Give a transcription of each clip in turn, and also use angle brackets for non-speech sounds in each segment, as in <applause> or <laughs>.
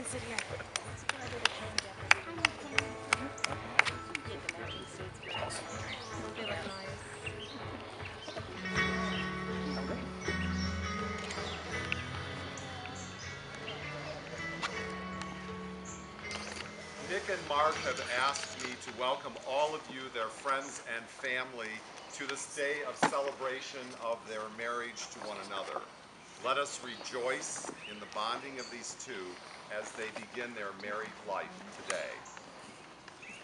can sit here. Nick and Mark have asked me to welcome all of you, their friends and family, to this day of celebration of their marriage to one another. Let us rejoice in the bonding of these two as they begin their married life today.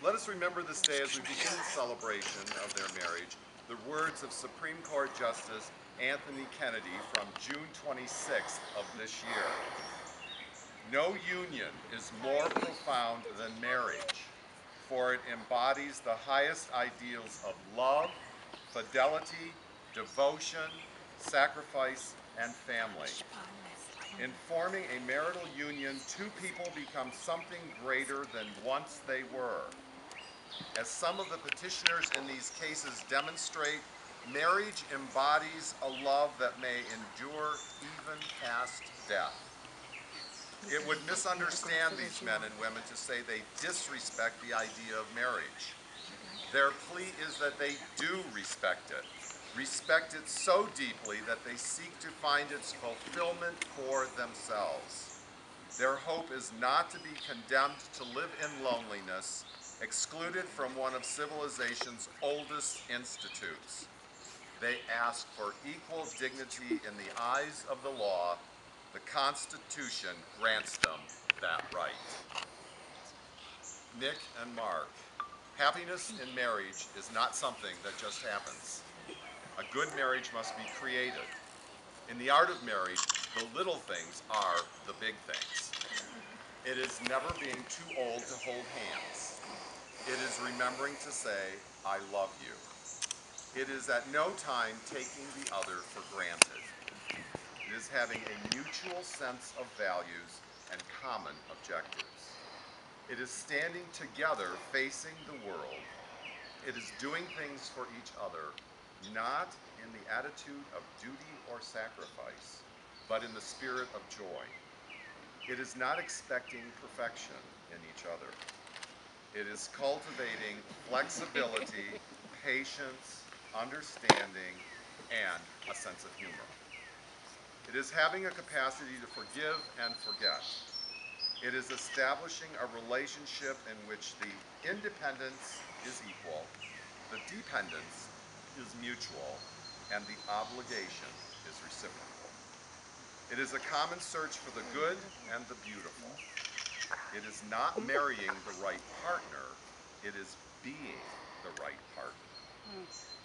Let us remember this day as we begin the celebration of their marriage, the words of Supreme Court Justice Anthony Kennedy from June 26th of this year. No union is more profound than marriage, for it embodies the highest ideals of love, fidelity, devotion, sacrifice, and family. In forming a marital union, two people become something greater than once they were. As some of the petitioners in these cases demonstrate, marriage embodies a love that may endure even past death. It would misunderstand these men and women to say they disrespect the idea of marriage. Their plea is that they do respect it, respect it so deeply that they seek to find its fulfillment for themselves. Their hope is not to be condemned to live in loneliness, excluded from one of civilization's oldest institutes. They ask for equal dignity in the eyes of the law the Constitution grants them that right. Nick and Mark, happiness in marriage is not something that just happens. Good marriage must be created. In the art of marriage, the little things are the big things. It is never being too old to hold hands. It is remembering to say, I love you. It is at no time taking the other for granted. It is having a mutual sense of values and common objectives. It is standing together facing the world. It is doing things for each other, not in the attitude of duty or sacrifice, but in the spirit of joy. It is not expecting perfection in each other. It is cultivating flexibility, <laughs> patience, understanding, and a sense of humor. It is having a capacity to forgive and forget. It is establishing a relationship in which the independence is equal, the dependence is mutual, and the obligation is reciprocal. It is a common search for the good and the beautiful. It is not marrying the right partner, it is being the right partner.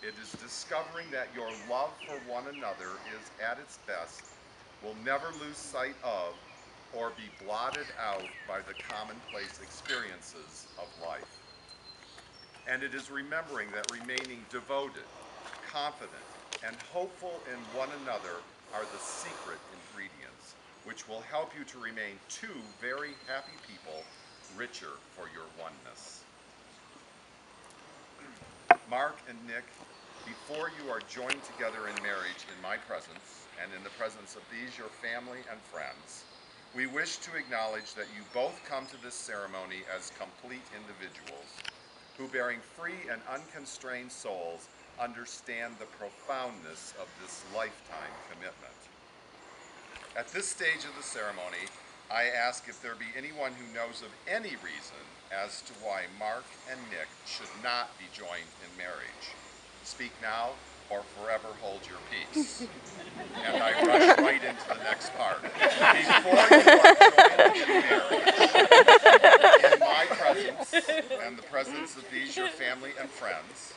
It is discovering that your love for one another is at its best, will never lose sight of, or be blotted out by the commonplace experiences of life. And it is remembering that remaining devoted, confident, and hopeful in one another are the secret ingredients, which will help you to remain two very happy people, richer for your oneness. Mark and Nick, before you are joined together in marriage in my presence and in the presence of these your family and friends, we wish to acknowledge that you both come to this ceremony as complete individuals who, bearing free and unconstrained souls, understand the profoundness of this lifetime commitment. At this stage of the ceremony, I ask if there be anyone who knows of any reason as to why Mark and Nick should not be joined in marriage. Speak now or forever hold your peace. <laughs> And I rush right into the next part. Before you are joined in marriage, in my presence and the presence of these your family and friends,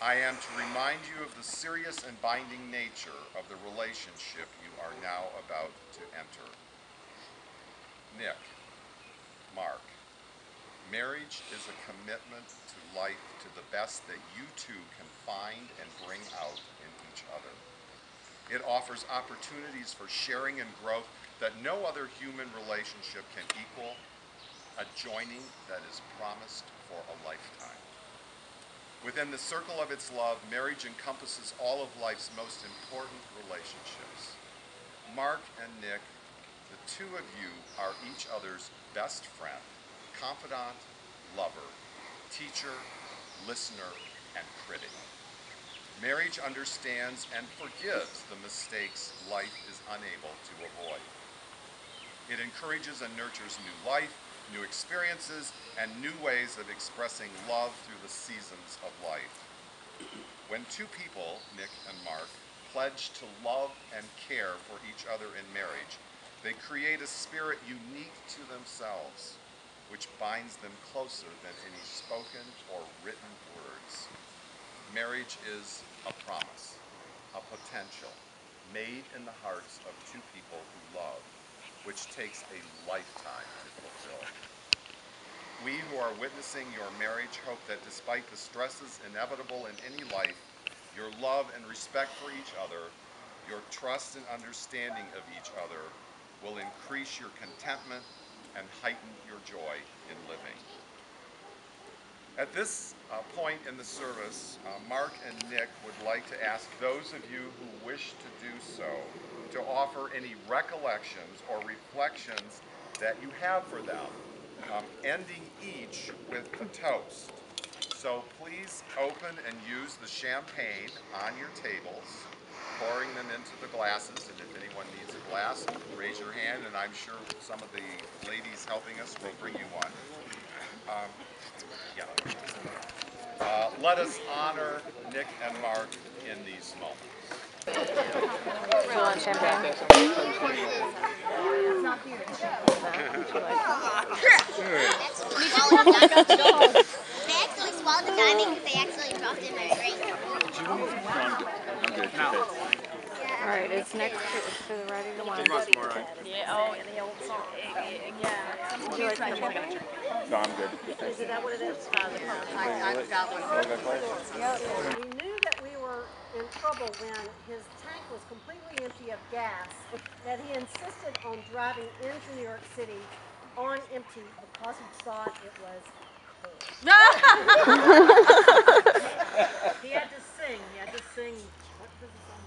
I am to remind you of the serious and binding nature of the relationship you are now about to enter. Nick, Mark, marriage is a commitment to life to the best that you two can find and bring out in each other. It offers opportunities for sharing and growth that no other human relationship can equal, a joining that is promised for a lifetime. Within the circle of its love, marriage encompasses all of life's most important relationships. Mark and Nick the two of you are each other's best friend, confidant, lover, teacher, listener, and critic. Marriage understands and forgives the mistakes life is unable to avoid. It encourages and nurtures new life, new experiences, and new ways of expressing love through the seasons of life. When two people, Nick and Mark, pledge to love and care for each other in marriage, they create a spirit unique to themselves, which binds them closer than any spoken or written words. Marriage is a promise, a potential, made in the hearts of two people who love, which takes a lifetime to fulfill. We who are witnessing your marriage hope that despite the stresses inevitable in any life, your love and respect for each other, your trust and understanding of each other will increase your contentment and heighten your joy in living. At this uh, point in the service, uh, Mark and Nick would like to ask those of you who wish to do so to offer any recollections or reflections that you have for them, um, ending each with a toast. So please open and use the champagne on your tables, pouring them into the glasses, and if anyone needs a glass, raise your hand, and I'm sure some of the ladies helping us will bring you one. Um, yeah. Uh, let us honor Nick and Mark in these moments. Do you want champagne? They actually swallowed the diamond because they actually dropped in my drink. All right, it's next to, to the right of the wine. Yeah, oh, and the old song. Yeah. Would you like champagne? No, I'm good. Is that what it is? I, I've got one. We knew that we were in trouble when his tank was completely empty of gas, that he insisted on driving into New York City on empty because he thought it was cold. <laughs> He had to sing, he had to sing, what does the song?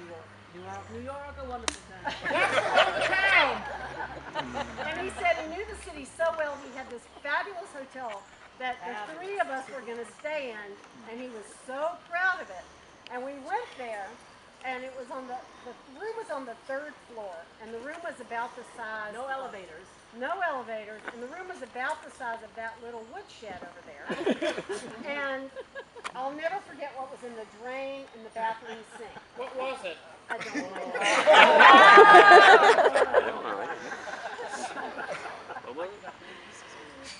New York, New York, New York, a wonderful town. And he said he knew the city so well, he had this fabulous hotel that the three of us were gonna stay in, and he was so proud of it. And we went there, and it was on the, the room was on the third floor, and the room was about the size. No elevators. No elevators, and the room was about the size of that little woodshed over there. <laughs> And I'll never forget what was in the drain in the bathroom sink. What was it? I don't know. <laughs>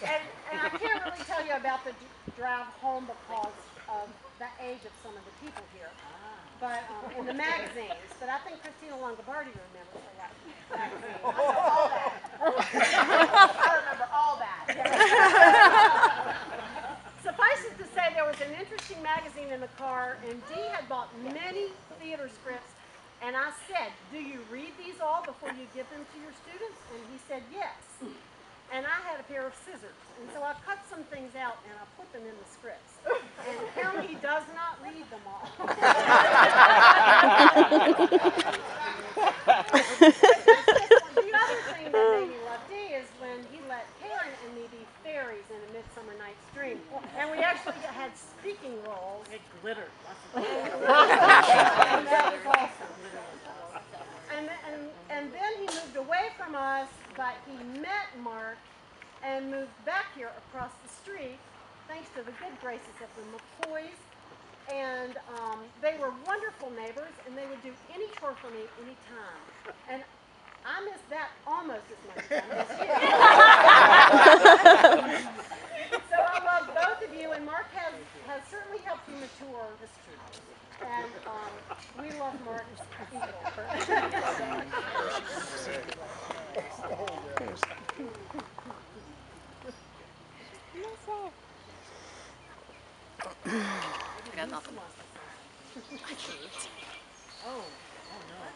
And, and I can't really tell you about the drive home because of the age of some of the people here. But, um, in the magazines, but I think Christina Longobardi remembers lot. magazine. I know all that. I remember all that. <laughs> <laughs> Suffice it to say, there was an interesting magazine in the car, and Dee had bought many theater scripts. And I said, do you read these all before you give them to your students? And he said, yes. And I had a pair of scissors, and so I cut some things out and I put them in the scripts. And he does not read them all. <laughs> The other thing that made me love Dee is when he let Karen and me be fairies in A Midsummer Night's Dream. And we actually had speaking roles. It glittered. And that was awesome. And, and, and then he moved away from us, but he met Mark and moved back here across the street, thanks to the good graces of the McCoys. And um, they were wonderful neighbors, and they would do any for me anytime. And I miss that almost as much as I miss you. <laughs> so I love both of you, and Mark has, has certainly helped you mature. That's true. And um, we love Mark equally. I got nothing.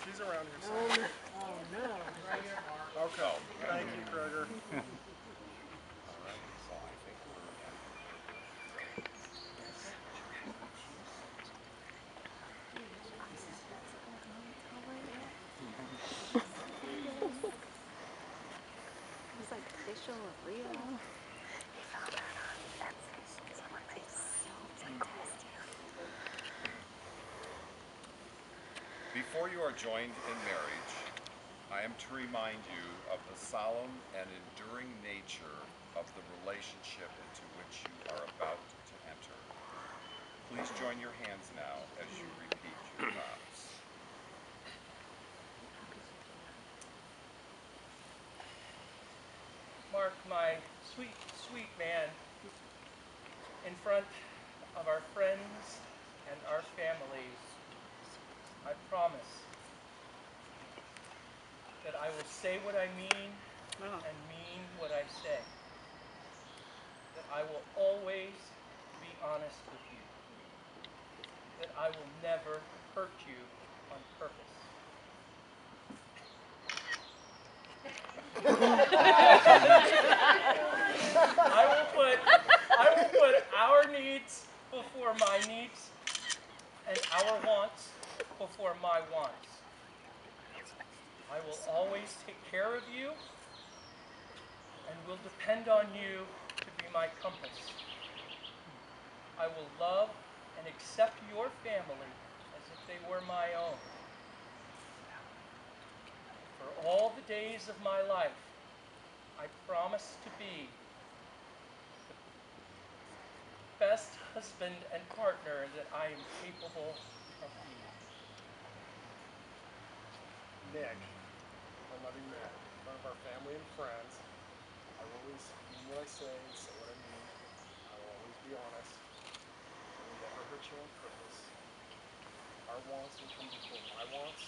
She's around here Oh, no. Oh, no. Okay. Thank you, Kroger. <laughs> Before you are joined in marriage, I am to remind you of the solemn and enduring nature of the relationship into which you are about to enter. Please join your hands now as you repeat your vows. Mark, my sweet, sweet man, in front of our friends and our families, I promise that I will say what I mean uh-huh. and mean what I say. That I will always be honest with you. That I will never hurt you on purpose. I will put I will put our needs before my needs and our wants before my wants. Always take care of you and will depend on you to be my compass. I will love and accept your family as if they were my own. For all the days of my life, I promise to be the best husband and partner that I am capable of being. Nick, loving man, in front of our family and friends, I will always mean what I say say what I mean. I will always be honest. I will never hurt you on purpose. Our wants will come before my wants.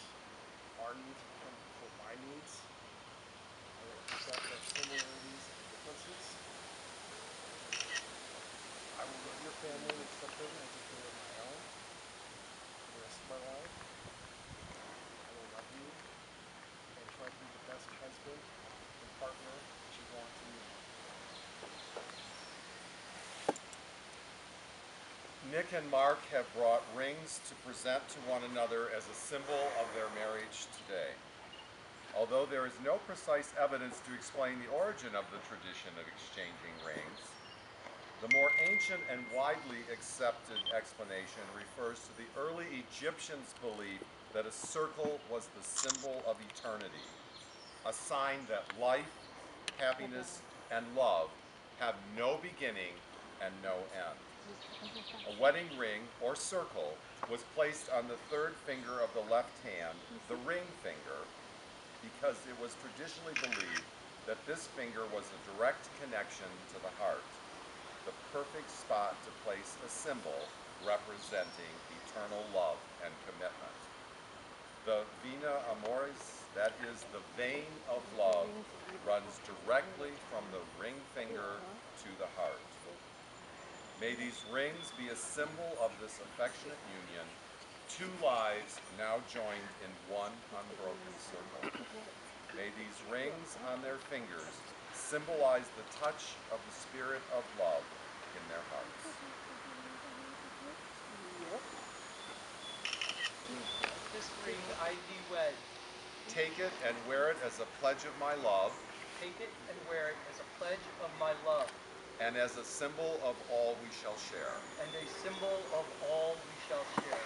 Our needs will come before my needs. I will accept our similarities and differences. I will love your family and accept them as if they were my own for the rest of my life. I will love you and try to be the best husband and partner that you want to be. Nick and Mark have brought rings to present to one another as a symbol of their marriage today. Although there is no precise evidence to explain the origin of the tradition of exchanging rings, the more ancient and widely accepted explanation refers to the early Egyptians' belief that a circle was the symbol of eternity, a sign that life, happiness, and love have no beginning and no end. <laughs> A wedding ring or circle was placed on the third finger of the left hand, the <laughs> ring finger, because it was traditionally believed that this finger was a direct connection to the heart, the perfect spot to place a symbol representing eternal love and commitment. The vena amoris, that is the vein of love, runs directly from the ring finger uh-huh. to the heart. May these rings be a symbol of this affectionate union, two lives now joined in one unbroken circle. May these rings on their fingers symbolize the touch of the spirit of love in their hearts. This ring I thee wed. Take it and wear it as a pledge of my love Take it and wear it as a pledge of my love and as a symbol of all we shall share. and a symbol of all we shall share.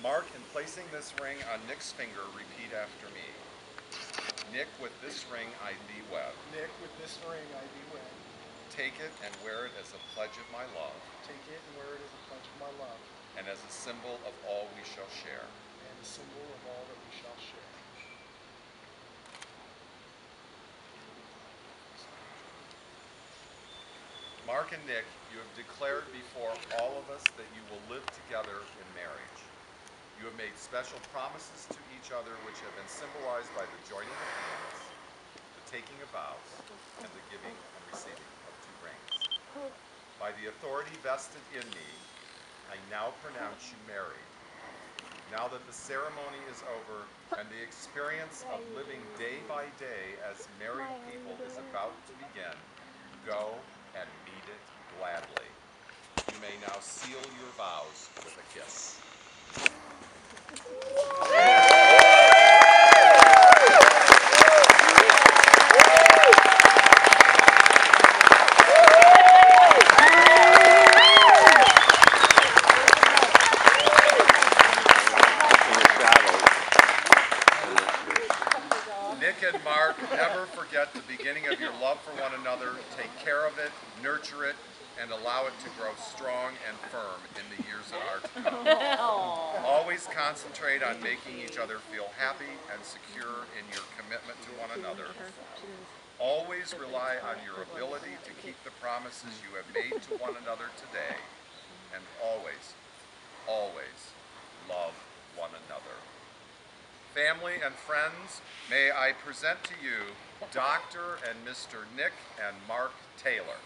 Mark, in placing this ring on Nick's finger, repeat after me. Nick, with this ring I thee wed. Nick, with this ring I be wed. Take it and wear it as a pledge of my love Take it and wear it as a pledge of my love and as a symbol of all we shall share. and a symbol of all that we shall share. Mark and Nick, you have declared before all of us that you will live together in marriage. You have made special promises to each other which have been symbolized by the joining of hands, the taking of vows, and the giving and receiving of two rings. By the authority vested in me, I now pronounce you married. Now that the ceremony is over and the experience of living day by day as married people is about to begin, go and meet it gladly. You may now seal your vows with a kiss. And Mark, never forget the beginning of your love for one another. Take care of it, nurture it, and allow it to grow strong and firm in the years that are to come. Always concentrate on making each other feel happy and secure in your commitment to one another. Always rely on your ability to keep the promises you have made to one another today. And always, always love one another. Family and friends, may I present to you Dr. and Mr. Nick and Mark Taylor.